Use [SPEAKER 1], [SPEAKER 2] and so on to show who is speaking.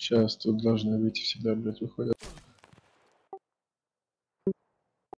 [SPEAKER 1] Сейчас тут должны выйти всегда, блядь, выходят.